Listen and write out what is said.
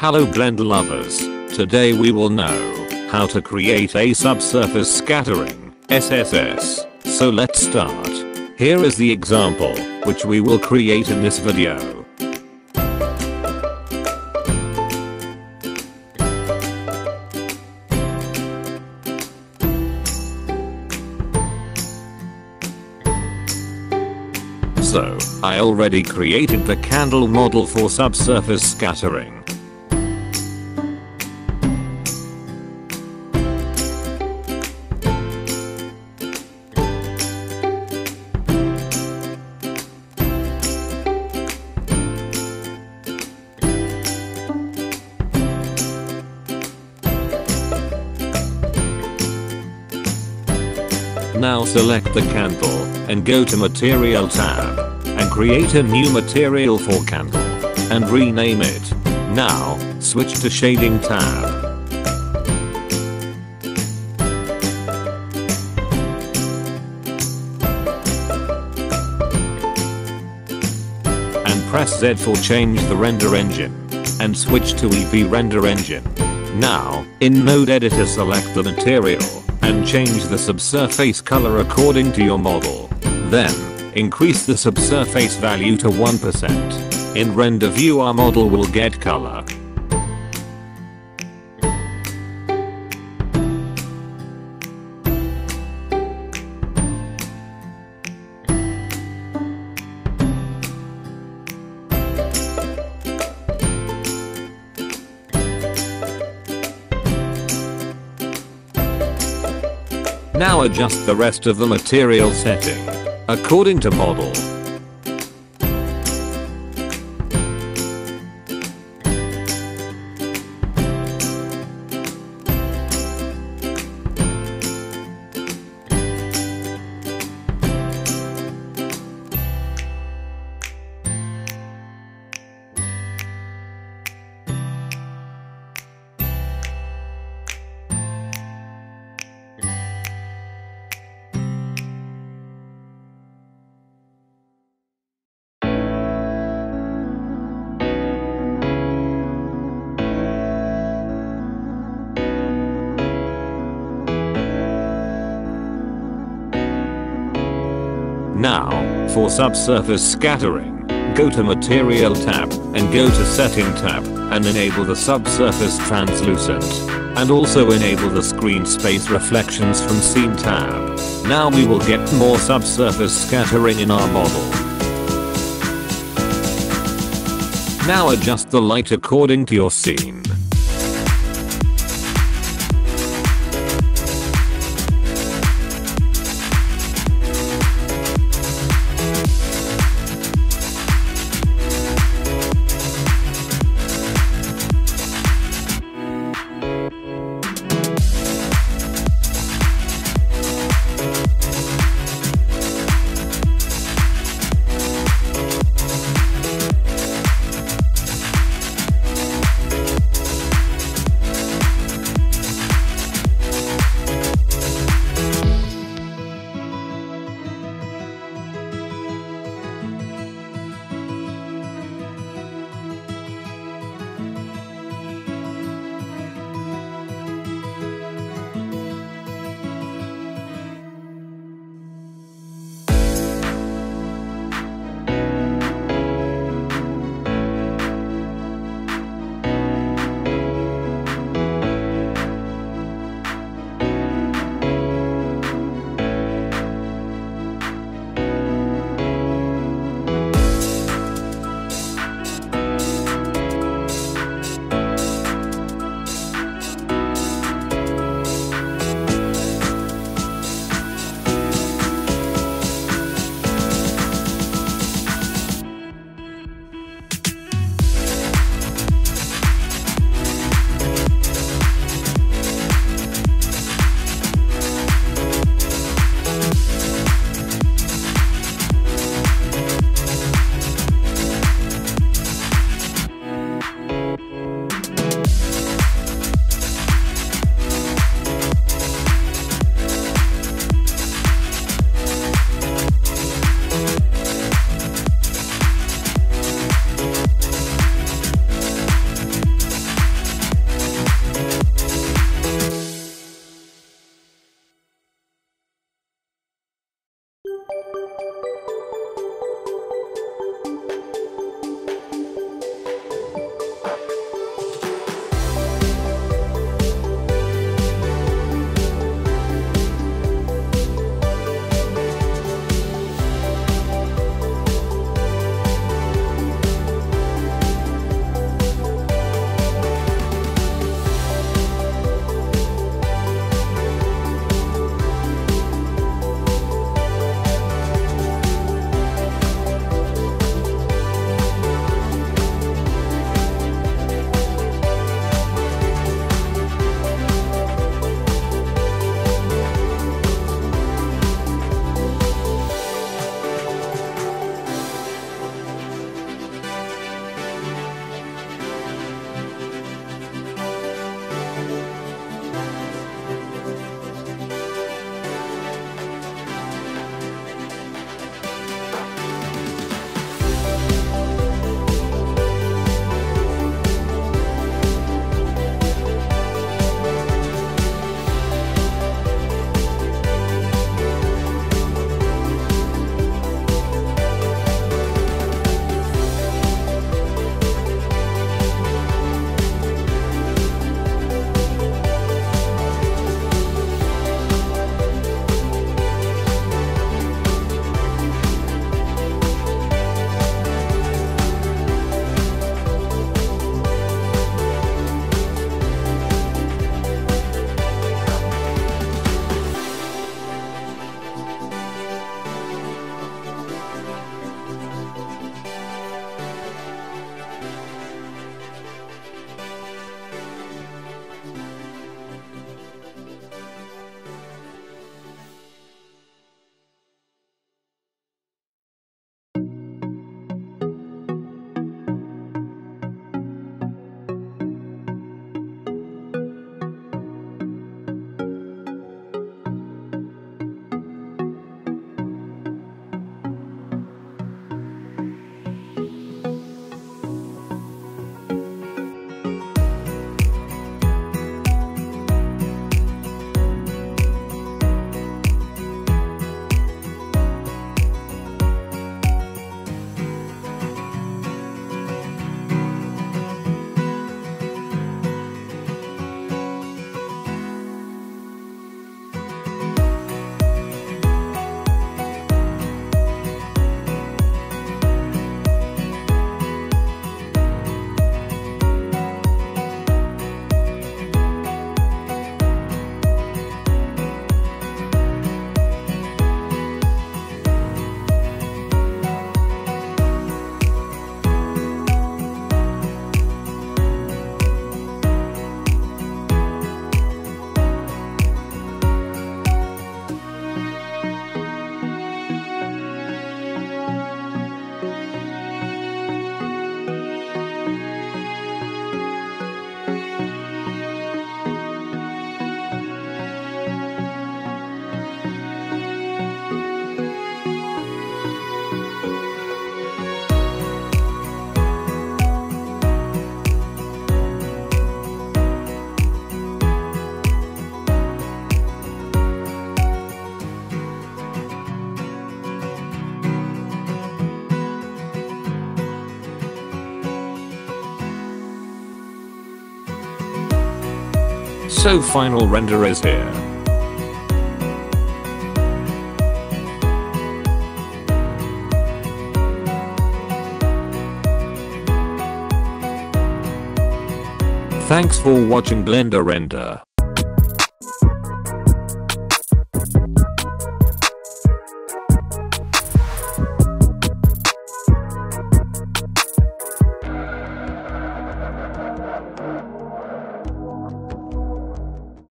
Hello Blender lovers. Today we will know how to create a subsurface scattering SSS. So let's start. Here is the example, which we will create in this video. So, I already created the candle model for subsurface scattering. Now select the candle and go to material tab and create a new material for candle and rename it. Now switch to shading tab. And press Z for change the render engine and switch to Eevee render engine. Now, in node editor select the material and change the subsurface color according to your model. Then, increase the subsurface value to 1%. In render view our model will get color. Now adjust the rest of the material setting. According to model. Now, for subsurface scattering, go to Material tab and go to Setting tab and enable the subsurface translucent. And also enable the screen space reflections from Scene tab. Now we will get more subsurface scattering in our model. Now adjust the light according to your scene. So final render is here. Thanks for watching Blender Render.